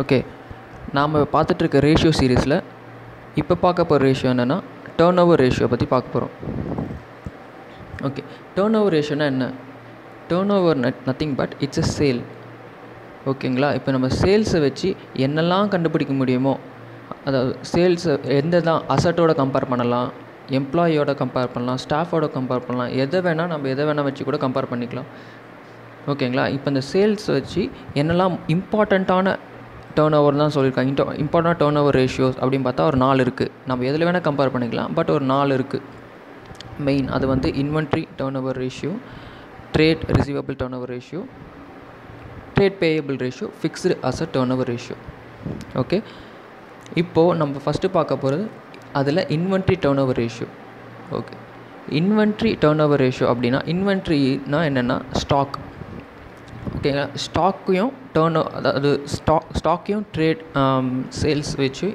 Okay. நாம் பார்த்துட்ருக்க ratio சீரீஸில் இப்போ பார்க்க போகிற ரேஷியோ என்னென்னா டேர்ன் ஓவர் ரேஷியோ பற்றி பார்க்க போகிறோம் ஓகே. டேர்ன் ஓவர் ரேஷியோனா என்ன? Turnover not nothing but it's a sale ஓகேங்களா? இப்போ நம்ம சேல்ஸை வச்சு என்னெல்லாம் கண்டுபிடிக்க முடியுமோ அதாவது சேல்ஸை எந்த தான் அசட்டோட கம்பேர் பண்ணலாம் எம்ப்ளாயியோட கம்பேர் பண்ணலாம் ஸ்டாஃபோட கம்பேர் பண்ணலாம் எதை வேணால் நம்ம எதை வேணால் வச்சு கூட கம்பேர் பண்ணிக்கலாம். ஓகேங்களா? இப்போ இந்த சேல்ஸ் வச்சு என்னெல்லாம் இம்பார்ட்டண்ட்டான டேர்ன் ஓவர் தான் சொல்லியிருக்காங்க. Into important turnover ratios அப்படின்னு பார்த்தா ஒரு நாலு இருக்குது நம்ம எதில் வேணால் கம்பேர் பண்ணிக்கலாம். பட் ஒரு நாலு இருக்குது மெயின் அது வந்து inventory turnover ratio trade receivable turnover ratio trade payable ratio fixed asset turnover ratio okay இப்போது நம்ம ஃபஸ்ட்டு பார்க்க போகிறது அதில் inventory turnover ratio okay inventory turnover ratio அப்படின்னா இன்வென்ட்ரினா என்னென்னா ஸ்டாக் ஓகேங்களா ஸ்டாக்கையும் டேர்ன் அதாவது ஸ்டாக் ஸ்டாக்கையும் ட்ரேட் சேல்ஸ் வச்சு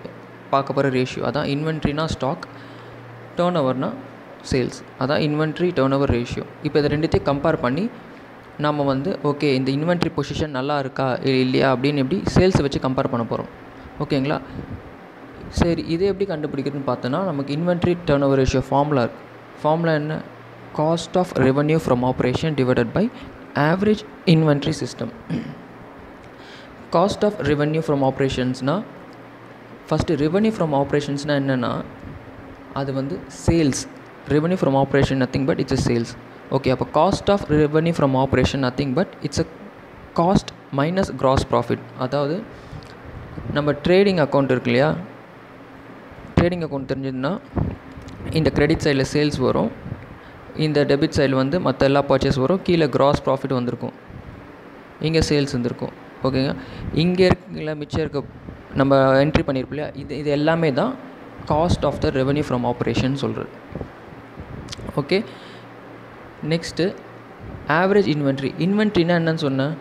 பார்க்க போகிற ரேஷியோ அதான் இன்வென்ட்ரினா ஸ்டாக் டேர்ன் ஓவர்னால் சேல்ஸ் அதான் இன்வென்ட்ரி டேர்ன் ஓவர் ரேஷியோ இப்போ இதை ரெண்டுத்தையும் கம்பேர் பண்ணி நம்ம வந்து ஓகே இந்த இன்வென்ட்ரி பொசிஷன் நல்லா இருக்கா இல்லையா அப்படின்னு எப்படி சேல்ஸை வச்சு கம்பேர் பண்ண போகிறோம் ஓகேங்களா சரி இது எப்படி கண்டுபிடிக்கிறதுன்னு பார்த்தோன்னா நமக்கு inventory turn over ratio formula இருக்குது ஃபார்முலா என்ன? Cost of revenue from operation divided by average inventory system cost of revenue from ஆப்ரேஷன்ஸ்னால் first revenue from ஆப்ரேஷன்ஸ்னால் என்னென்னா அது வந்து sales revenue from operation nothing but it's a sales okay அப்போ cost of revenue from operation nothing but it's a cost minus gross profit அதாவது நம்ம trading account இருக்கு இல்லையா? Trading account தெரிஞ்சதுன்னா இந்த கிரெடிட் சைடில் சேல்ஸ் வரும். இந்த டெபிட் சைடில் வந்து மற்ற எல்லா பர்ச்சேஸ் வரும். கீழே கிராஸ் ப்ராஃபிட் வந்திருக்கும். இங்கே சேல்ஸ் வந்திருக்கும். ஓகேங்க இங்கே இருக்கல மிச்சம் இருக்க நம்ம என்ட்ரி பண்ணியிருப்போம் இல்லையா? இது இது எல்லாமே தான் cost of the revenue from operation சொல்கிறது ஓகே நெக்ஸ்ட்டு ஆவரேஜ் இன்வென்ட்ரி இன்வென்ட்ரினா என்னன்னு சொன்னேன்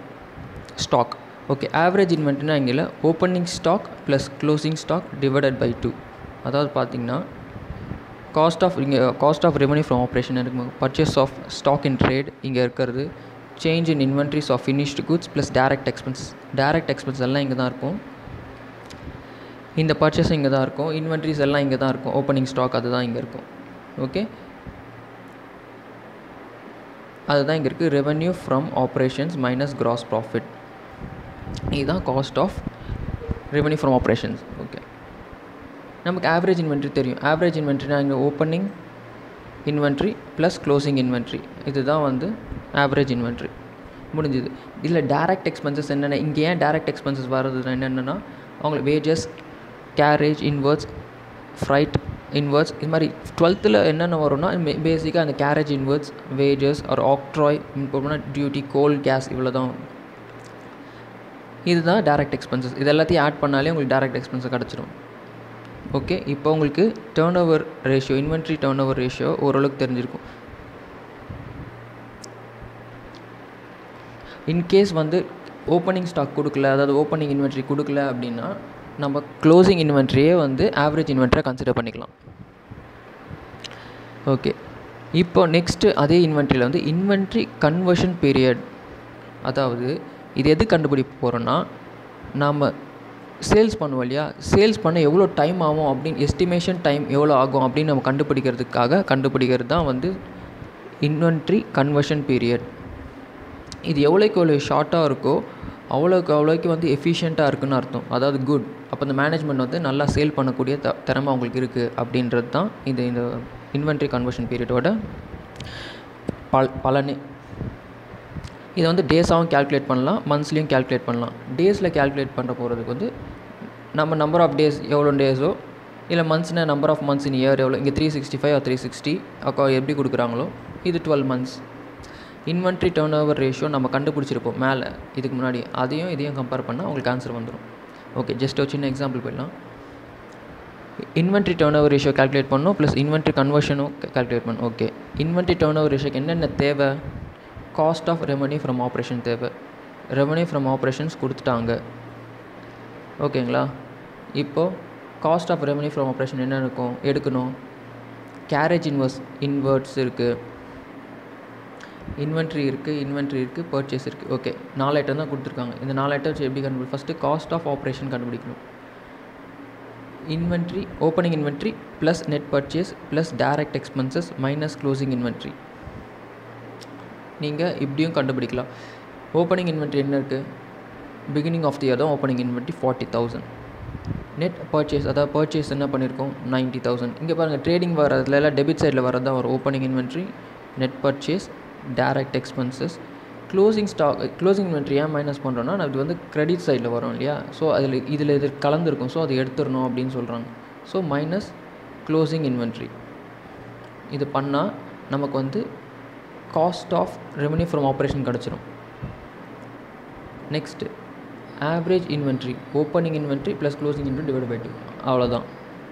ஸ்டாக் ஓகே ஆவரேஜ் இன்வென்ட்ரினா இங்கே opening stock plus closing stock divided by two அதாவது பார்த்திங்கன்னா காஸ்ட் ஆஃப் இங்கே cost of revenue from operation இருக்கும் purchase of stock in trade இங்கே இருக்கிறது change in inventories of finished goods plus direct expense direct expense எல்லாம் இங்கே தான் இருக்கும். இந்த பர்ச்சேஸ் இங்கே தான் இருக்கும். இன்வென்ட்ரிஸ் எல்லாம் இங்கே தான் இருக்கும். ஓப்பனிங் ஸ்டாக் அதுதான் இங்கே இருக்கும். ஓகே அதுதான் இங்கே இருக்குது revenue from operations minus gross profit இதுதான் cost of revenue from operations okay நமக்கு ஆவரேஜ் இன்வென்ட்ரி தெரியும். ஆவரேஜ் இன்வென்ட்ரினா இங்கே opening inventory plus closing inventory இதுதான் வந்து ஆவரேஜ் இன்வென்ட்ரி முடிஞ்சுது. இதில் டேரக்ட் எக்ஸ்பென்சஸ் என்னென்ன? இங்கே ஏன் டேரக்ட் எக்ஸ்பென்சஸ் வர்றது என்னென்னா அவங்களுக்கு wages carriage inwards freight inwards இது மாதிரி டுவெல்த்தில் என்னென்ன வரும்னா பேசிக்காக அந்த கேரேஜ் இன்வெர்ட்ஸ் வேஜஸ் ஒரு ஆக்ட்ராய் போனால் டியூட்டி கோல் கேஸ் இவ்வளோ தான் இதுதான் டேரக்ட் எக்ஸ்பென்சஸ் இது எல்லாத்தையும் ஆட் பண்ணாலே உங்களுக்கு டேரக்ட் எக்ஸ்பென்சஸ் கிடச்சிடும் ஓகே இப்போ உங்களுக்கு turnover ratio inventory turnover ratio ஓரளவுக்கு தெரிஞ்சிருக்கும். இன்கேஸ் வந்து ஓப்பனிங் ஸ்டாக் கொடுக்கல அதாவது ஓப்பனிங் இன்வென்ட்ரி கொடுக்கல அப்படின்னா நம்ம க்ளோசிங் இன்வென்ட்ரியே வந்து ஆவரேஜ் இன்வென்ட்ரியை கன்சிடர் பண்ணிக்கலாம். ஓகே இப்போ நெக்ஸ்ட்டு அதே இன்வென்ட்ரியில் வந்து இன்வென்ட்ரி கன்வர்ஷன் பீரியட் அதாவது இது எது கண்டுபிடிக்க போகிறோன்னா நாம் சேல்ஸ் பண்ணுவோம் இல்லையா சேல்ஸ் பண்ண எவ்வளோ டைம் ஆகும் அப்படின்னு எஸ்டிமேஷன் டைம் எவ்வளோ ஆகும் அப்படின்னு நம்ம கண்டுபிடிக்கிறதுக்காக கண்டுபிடிக்கிறது தான் வந்து இன்வென்ட்ரி கன்வர்ஷன் பீரியட் இது எவ்வளோக்கு எவ்வளோ ஷார்ட்டாக இருக்கோ அவ்வளோக்கு அவ்வளோக்கு வந்து எஃபிஷியண்ட்டாக இருக்குன்னு அர்த்தம். அதாவது குட் அப்போ இந்த மேனேஜ்மெண்ட் வந்து நல்லா சேல் பண்ணக்கூடிய த திறமை அவங்களுக்கு இருக்குது அப்படின்றது தான் இந்த இந்த இன்வென்ட்ரி கன்வர்ஷன் பீரியடோட பல் பலனே. இதை வந்து டேஸாகவும் கேல்குலேட் பண்ணலாம் மந்த்ஸ்லேயும் கேல்குலேட் பண்ணலாம். டேஸில் கேல்குலேட் பண்ணுற போகிறதுக்கு வந்து நம்ம நம்பர் ஆஃப் டேஸ் எவ்வளோ டேஸோ இல்லை மந்த்ஸ்னால் number of months in year எவ்வளோ இங்கே three sixty five three sixty அக்கா எப்படி கொடுக்குறாங்களோ இது twelve months inventory turnover ratio நம்ம கண்டுபிடிச்சிருப்போம் மேலே இதுக்கு முன்னாடி. அதையும் இதையும் கம்பேர் பண்ணால் உங்களுக்கு ஆன்சர் வந்துடும் ஓகே ஜஸ்ட் ஒரு சின்ன எக்ஸாம்பிள் போயிடலாம். Inventory turn over ratio calculate பண்ணணும் ப்ளஸ் இன்வென்ட்ரி கன்வர்ஷனும் கேல்குலேட் பண்ணணும். ஓகே இன்வென்ட்ரி டேர்ன் ஓவர் ரேஷியோக்கு என்னென்ன தேவை? Cost of revenue from operation தேவை. ரெவன்யூ ஃப்ரம் ஆப்ரேஷன்ஸ் கொடுத்துட்டாங்க. ஓகேங்களா? இப்போது cost of revenue from operation என்ன இருக்கும்? எடுக்கணும். கேரேஜ் இன்வர்ஸ் இன்வெர்ட்ஸ் இருக்குது இன்வென்ட்ரி இருக்குது இன்வென்ட்ரி இருக்குது பர்ச்சேஸ் இருக்குது ஓகே நாலு ஐட்டம் தான் கொடுத்துருக்காங்க. இந்த நாலு ஐட்டம் வச்சு எப்படி கண்டுபிடி ஃபஸ்ட்டு காஸ்ட் ஆஃப் ஆப்ரேஷன் கண்டுபிடிக்கணும். Inventory opening inventory plus net purchase plus direct expenses minus closing inventory நீங்கள் இப்படியும் கண்டுபிடிக்கலாம். ஓப்பனிங் இன்வென்ட்ரி என்ன இருக்குது பிகினிங் ஆஃப் தி இயர் தான் opening inventory forty thousand net purchase அதாவது பர்ச்சேஸ் என்ன பண்ணியிருக்கோம் நைன்ட்டி தௌசண்ட் இங்கே பாருங்கள் ட்ரேடிங் வரதுல எல்லாம் டெபிட் சைடில் வரது தான் ஒரு opening inventory net purchase direct expenses closing stock closing inventory ஏன் மைனஸ் பண்ணுறோன்னா இது வந்து கிரெடிட் சைடில் வரும் இல்லையா? ஸோ அதில் இதில் இது கலந்துருக்கும். ஸோ அதை எடுத்துடணும் அப்படின்னு சொல்கிறாங்க ஸோ மைனஸ் க்ளோசிங் இன்வென்ட்ரி இது பண்ணால் நமக்கு வந்து cost of revenue from operation கிடச்சிரும். Next average inventory opening inventory plus closing inventory divide by two அவ்வளோதான்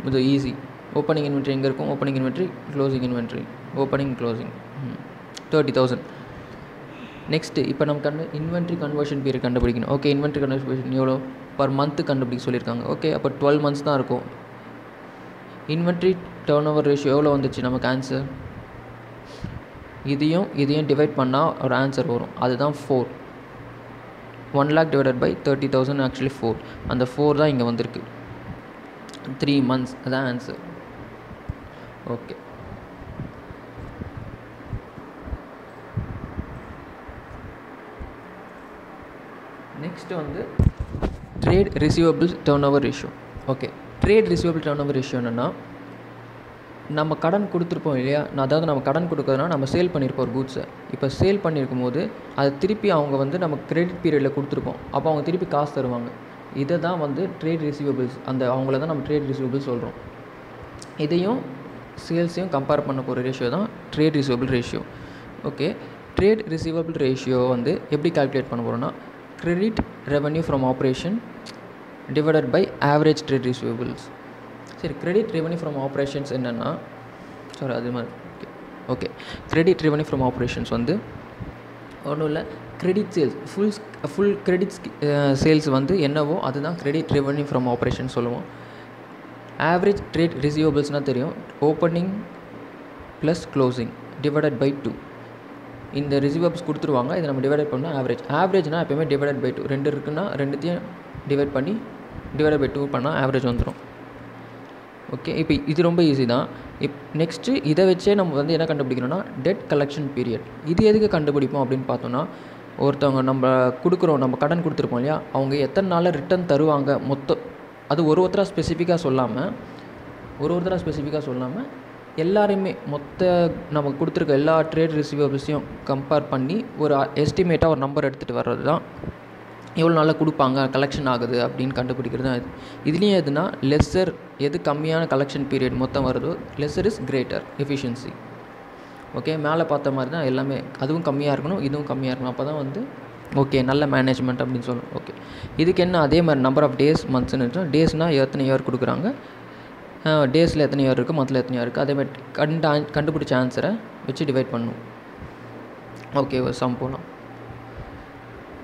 இது ஈஸி ஓப்பனிங் இன்வென்ட்ரி எங்கே இருக்கும்? Opening inventory closing inventory opening closing thirty thousand next இப்போ நம்ம கண்டு இன்வென்ட்ரி கன்வர்ஷன் பீரியட் கண்டுபிடிக்கணும். Okay inventory conversion எவ்வளோ பர் மந்த்து கண்டுபிடிக்க சொல்லியிருக்காங்க. ஓகே அப்போ டுவெல் மந்த்ஸ் தான் இருக்கும். இன்வென்ட்ரி டேர்ன் ஓவர் ரேஷியோ எவ்வளோ வந்துச்சு? நமக்கு ஆன்சர் இதையும் இதையும் டிவைட் பண்ணால் ஒரு ஆன்சர் வரும். அதுதான் four one lakh divided by thirty thousand actually four அந்த ஃபோர் தான் இங்கே வந்திருக்கு. த்ரீ மந்த்ஸ் அதான் ஆன்சர் ஓகே நெக்ஸ்ட் வந்து trade receivables turnover ratio okay trade receivable turn over ratio என்னென்னா நம்ம கடன் கொடுத்துருப்போம் இல்லையா? நான் அதாவது நம்ம கடன் கொடுக்குறதுனா நம்ம சேல் பண்ணியிருப்போம் ஒரு கூட்ஸை இப்போ சேல் பண்ணியிருக்கும் போது அதை திருப்பி அவங்க வந்து நம்ம கிரெடிட் பீரியடில் கொடுத்துருப்போம். அப்போ அவங்க திருப்பி காசு தருவாங்க. இதை தான் வந்து ட்ரேட் ரிசீவபிள்ஸ் அந்த அவங்கள தான் நம்ம ட்ரேட் ரிசீவபிள்ஸ் சொல்கிறோம் இதையும் சேல்ஸையும் கம்பேர் பண்ண போகிற ரேஷியோ தான் trade receivable ratio okay trade receivable ratio வந்து எப்படி கால்குலேட் பண்ண போகிறோன்னா credit revenue from operation divided by average trade receivables சரி கிரெடிட் ரெவன்யூ ஃப்ரம் ஆப்ரேஷன்ஸ் என்னென்னா சாரி அது மாதிரி okay okay credit revenue from operations வந்து ஒன்றும் இல்லை credit sales full full credit sales வந்து என்னவோ அதுதான் கிரெடிட் ரெவன்யூ ஃப்ரம் ஆப்ரேஷன் சொல்லுவோம். ஆவரேஜ் ட்ரேட் ரிசீவபிள்ஸ்னால் தெரியும். Opening plus closing divided by two இந்த ரிசீவபிள்ஸ் கொடுத்துருவாங்க இதை நம்ம டிவைட் பண்ணால் ஆவரேஜ் ஆவரேஜ்னால் எப்போயுமே டிவைடட் பை டூ ரெண்டு இருக்குன்னா ரெண்டுத்தையும் டிவைட் பண்ணி டிவைடட் பை டூ பண்ணால் ஆவரேஜ் வந்துடும் ஓகே இப்போ இது ரொம்ப ஈஸி தான். இப் நெக்ஸ்ட்டு இதை வச்சே நம்ம வந்து என்ன கண்டுபிடிக்கணும்னா டெட் கலெக்ஷன் பீரியட் இது எதுக்கு கண்டுபிடிப்போம் அப்படின்னு பார்த்தோன்னா ஒருத்தவங்க நம்ம கொடுக்குறோம் நம்ம கடன் கொடுத்துருப்போம் இல்லையா? அவங்க எத்தனை நாளில் ரிட்டன் தருவாங்க மொத்தம் அது ஒரு ஒருத்தராக ஸ்பெசிஃபிக்காக சொல்லாமல் ஒரு ஒருத்தராக ஸ்பெசிஃபிக்காக சொல்லாமல் எல்லாரையுமே மொத்த நம்ம கொடுத்துருக்க எல்லா ட்ரேட் ரிசீவபிள்ஸையும் கம்பேர் பண்ணி ஒரு எஸ்டிமேட்டாக ஒரு நம்பர் எடுத்துகிட்டு வர்றது தான் எவ்வளோ நாளில் கொடுப்பாங்க கலெக்ஷன் ஆகுது அப்படின்னு கண்டுபிடிக்கிறது தான் இது. இதுலேயும் எதுனா லெஸ்ஸர் எது கம்மியான கலெக்ஷன் பீரியட் மொத்தம் வருதோ lesser is greater efficiency okay மேலே பார்த்த மாதிரி தான் எல்லாமே அதுவும் கம்மியாக இருக்கணும் இதுவும் கம்மியாக இருக்கணும். அப்போ தான் வந்து ஓகே நல்ல மேனேஜ்மெண்ட் அப்படின்னு சொல்லணும் ஓகே இதுக்கு என்ன அதே மாதிரி நம்பர் ஆஃப் டேஸ் மந்த்ஸ்னு இருக்கும் டேஸ்னால் எத்தனை இயர் கொடுக்குறாங்க? டேஸில் எத்தனை இயர் இருக்குது மந்தில் எத்தனை இயர் இருக்குது அதே மாதிரி கண்டு கண்டுபிடிச்ச ஆன்சரை வச்சு டிவைட் பண்ணணும் ஓகே சம் போகலாம்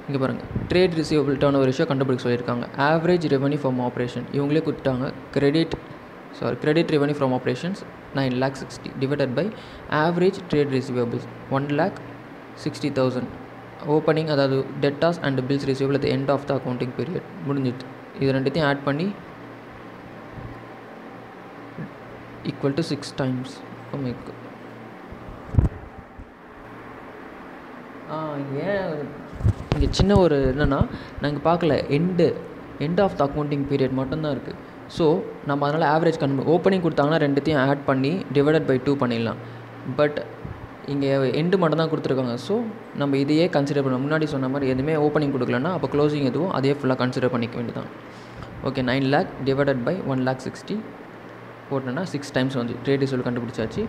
இங்கே பாருங்கள் ட்ரேட் ரிசீவபிள் ஒரு விஷயம் கண்டுபிடிக்க சொல்லியிருக்காங்க. ஆவரேஜ் ரெவன்யூ ஃப்ரம் ஆப்ரேஷன் இவங்களே கொடுத்தாங்க credit sorry credit revenue from operations nine lakh sixty divided by average trade receivables one lakh sixty thousand opening அதாவது debtors and bills receivable at end of the accounting period முடிஞ்சிட்டு. இது ரெண்டுத்தையும் add பண்ணி equal to six times ஏன் இங்கே சின்ன ஒரு என்னென்னா நாங்கள் பார்க்கல end end of the accounting period மட்டும்தான் இருக்குது ஸோ நம்ம அதனால் ஆவரேஜ் கண் ஓப்பனிங் கொடுத்தாங்கன்னா ரெண்டுத்தையும் ஆட் பண்ணி டிவைடட் பை டூ பண்ணிடலாம். பட் இங்கே எண்டு மட்டும் தான் கொடுத்துருக்காங்க. ஸோ நம்ம இதையே கன்சிடர் பண்ண முன்னாடி சொன்ன மாதிரி எதுவுமே ஓப்பனிங் கொடுக்கலன்னா அப்போ க்ளோசிங் எதுவும் அதே ஃபுல்லாக கன்சிடர் பண்ணிக்க வேண்டியதான் okay nine lakh divided by one lakh sixty போட்டோன்னா சிக்ஸ் டைம்ஸ் வந்து ட்ரேட் ரிசல்ட் கண்டுபிடிச்சாச்சு.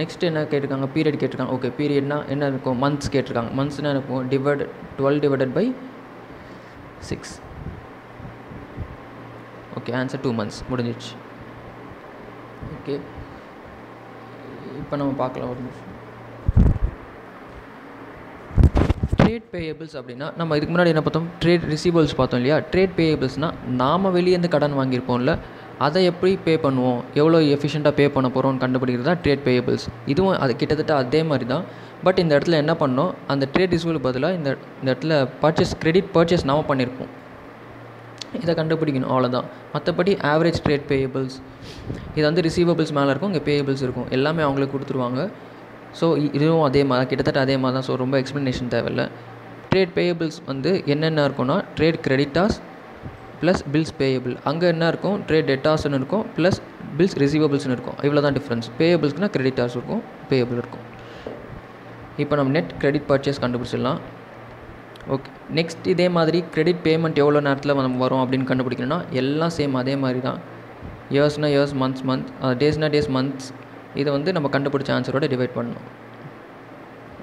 நெக்ஸ்ட் என்ன கேட்டிருக்காங்க? பீரியட் கேட்டிருக்காங்க. ஓகே பீரியட்னா என்ன இருக்கும்? மந்த்ஸ் கேட்டிருக்காங்க. மந்த்ஸ்னால் இருக்கும்? Divide twelve divided by six okay answer two months முடிஞ்சிடுச்சு. ஓகே இப்போ நம்ம பார்க்கலாம் ஒரு நிமிஷம். ட்ரேட் பேயபிள்ஸ் அப்படின்னா நம்ம இதுக்கு முன்னாடி என்ன பார்த்தோம்? ட்ரேட் ரிசீவபிள்ஸ் பார்த்தோம் இல்லையா? ட்ரேட் பேயபிள்ஸ்னால் நாம் வெளியேருந்து கடன் வாங்கியிருப்போம்ல. அதை எப்படி பே பண்ணுவோம்? எவ்வளோ எஃபிஷியண்ட்டாக பே பண்ண போகிறோம்னு கண்டுபிடிக்கிறது தான் ட்ரேட் பேயபிள்ஸ் இதுவும் அது கிட்டத்தட்ட அதே மாதிரி தான் பட் இந்த இடத்துல என்ன பண்ணோம்? அந்த ட்ரேட் ரிசீவல் பதிலாக இந்த இந்த இடத்துல பர்ச்சேஸ் கிரெடிட் பர்ச்சேஸ் நம்ம பண்ணியிருப்போம் இதை கண்டுபிடிக்கணும் அவ்வளோதான் மற்றபடி ஆவரேஜ் ட்ரேட் பேயபிள்ஸ் இது வந்து ரிசீவபிள்ஸ் மேலே இருக்கும் இங்கே பேயபிள்ஸ் இருக்கும். எல்லாமே அவங்களுக்கு கொடுத்துருவாங்க. ஸோ இதுவும் அதே மாதிரி கிட்டத்தட்ட அதே மாதிரி தான் ஸோ ரொம்ப எக்ஸ்ப்ளனேஷன் தேவையில்லை. ட்ரேட் பேயபிள்ஸ் வந்து என்னென்ன இருக்குன்னா trade creditors plus bills payable அங்கே என்ன இருக்கும்? ட்ரேட் டெட்டாஸ்னு இருக்கும் ப்ளஸ் பில்ஸ் ரிசீவபிள்ஸ்னு இருக்கும். இவ்வளோ தான் டிஃப்ரென்ஸ் பேயபிள்ஸ்னால் கிரெடிட்டாஸ் இருக்கும் பேயபிள் இருக்கும். இப்போ நம்ம நெட் கிரெடிட் பர்ச்சேஸ் கண்டுபிடிச்சிடலாம். ஓகே நெக்ஸ்ட் இதே மாதிரி கிரெடிட் பேமெண்ட் எவ்வளோ நேரத்தில் நம்ம வரும் அப்படின்னு கண்டுபிடிக்கணும்னா எல்லாம் சேம் அதே மாதிரி தான் இயர்ஸ்னால் இயர்ஸ் மந்த்ஸ் மந்த் டேஸ்னா டேஸ் மந்த்ஸ் இதை வந்து நம்ம கண்டுபிடிச்ச ஆன்சரோட டிவைட் பண்ணணும்.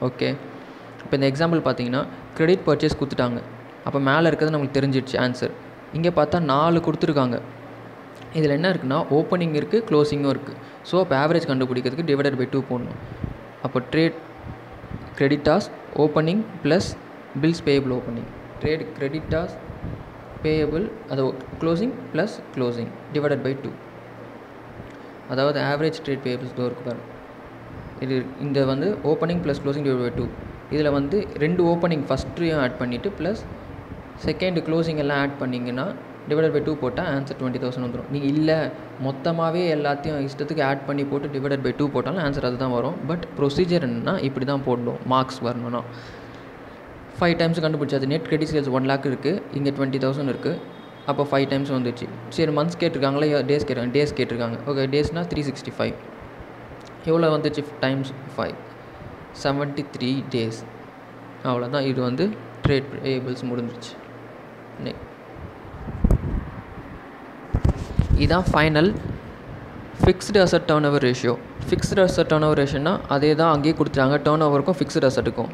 ஓகே இப்போ இந்த எக்ஸாம்பிள் பார்த்தீங்கன்னா கிரெடிட் பர்ச்சேஸ் கொடுத்துட்டாங்க. அப்போ மேலே இருக்கிறது நமக்கு தெரிஞ்சிடுச்சு ஆன்சர் இங்கே பார்த்தா நாலு கொடுத்துருக்காங்க. இதில் என்ன இருக்குன்னா ஓப்பனிங் இருக்குது க்ளோசிங்கும் இருக்குது ஸோ அப்போ ஆவரேஜ் கண்டுபிடிக்கிறதுக்கு டிவைடட் பை டூ போடணும். அப்போ trade creditors opening plus bills payable opening trade creditors payable அது closing plus closing divided by two அதாவது ஆவரேஜ் ட்ரேட் பேயபிள்ஸ் டோ இருக்கு பாருங்கள் இது இந்த வந்து opening plus closing divide by two இதில் வந்து ரெண்டு ஓப்பனிங் ஃபஸ்ட்டையும் ஆட் பண்ணிவிட்டு ப்ளஸ் செகண்ட் க்ளோசிங் எல்லாம் ஆட் பண்ணிங்கன்னா டிவைடட் பை டூ போட்டால் ஆன்சர் டுவெண்ட்டி தௌசண்ட் வந்துடும் நீங்கள் இல்லை மொத்தமாகவே எல்லாத்தையும் இஷ்டத்துக்கு ஆட் பண்ணி போட்டு டிவைடட் பை டூ போட்டாலும் ஆன்சர் அதுதான் வரும். பட் ப்ரொசீஜர் என்னென்னா இப்படி தான் போடணும் மார்க்ஸ் வரணும்னா. Five times கண்டுபிடிச்சாது net credit sales one lakh இருக்குது இங்கே டுவெண்ட்டி தௌசண்ட் இருக்குது அப்போ ஃபைவ் டைம்ஸ் வந்துச்சு. சரி மந்த்ஸ் கேட்டிருக்காங்களா? டேஸ் கேட்டிருக்காங்க டேஸ் கேட்டிருக்காங்க. ஓகே டேஸ்னால் த்ரீ சிக்ஸ்டி ஃபைவ் எவ்வளோ வந்துச்சு? Times five seventy three days அவ்வளோதான் இது வந்து ட்ரேட் ஏபிள்ஸ் முடிஞ்சிச்சு இதான் final fixed asset turnover ratio fixed asset turnover ரேஷியோனா அதே தான் அங்கேயே கொடுத்துட்டாங்க. டர்ன் ஓவருக்கும் ஃபிக்ஸ்டு அசட்டுக்கும்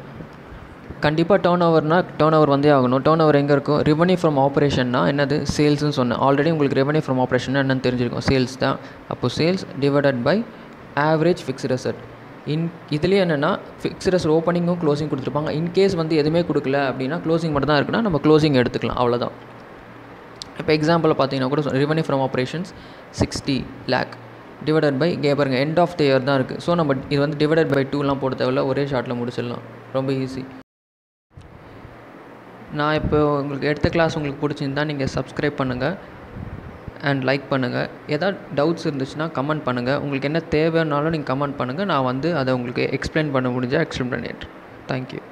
கண்டிப்பாக டேர்ன் ஓவர்னால் டேர்ன் ஓவர் வந்தே ஆகணும். டேர்ன் ஓவர் எங்கே இருக்கும்? ரெவன்யூ ஃப்ரம் ஆப்ரேஷன்னா என்னது? சேல்ஸ்னு சொன்னேன். ஆல்ரெடி உங்களுக்கு ரெவன்யூ ஃப்ரம் ஆப்ரேஷன் என்னன்னு தெரிஞ்சிருக்கும். சேல்ஸ் தான். அப்போது sales divided by average fixed asset in இதுலேயே என்னென்னா ஃபிக்ஸ்டஸ் ஓப்பனிங்கும் க்ளோசிங் கொடுத்துருப்பாங்க. இன்கேஸ் வந்து எதுவுமே கொடுக்கல அப்படின்னா க்ளோசிங் மட்டும் தான் இருக்குன்னா நம்ம க்ளோசிங் எடுத்துக்கலாம். அவ்வளோதான் இப்போ எக்ஸாம்பிள் பார்த்தீங்கன்னா கூட revenue from operations sixty lakh divided by இங்கே பாருங்கள் எண்ட் ஆஃப் த இயர் தான் இருக்குது ஸோ நம்ம இது வந்து டிவைடட் பை டூலாம் போட தேவையில்ல. ஒரே ஷார்ட்டில் முடிச்சிடலாம். ரொம்ப ஈஸி நான் இப்போ உங்களுக்கு எடுத்த கிளாஸ் உங்களுக்கு பிடிச்சிருந்தா நீங்கள் சப்ஸ்கிரைப் பண்ணுங்கள் அண்ட் லைக் பண்ணுங்கள் ஏதாவது டவுட்ஸ் இருந்துச்சுன்னா கமெண்ட் பண்ணுங்கள் உங்களுக்கு என்ன தேவைன்னாலும் நீங்கள் கமெண்ட் பண்ணுங்கள் நான் வந்து அதை உங்களுக்கு எக்ஸ்பிளைன் பண்ண முடிஞ்சால் எக்ஸ்பிளைன் பண்ணிடுறேன். தேங்க்யூ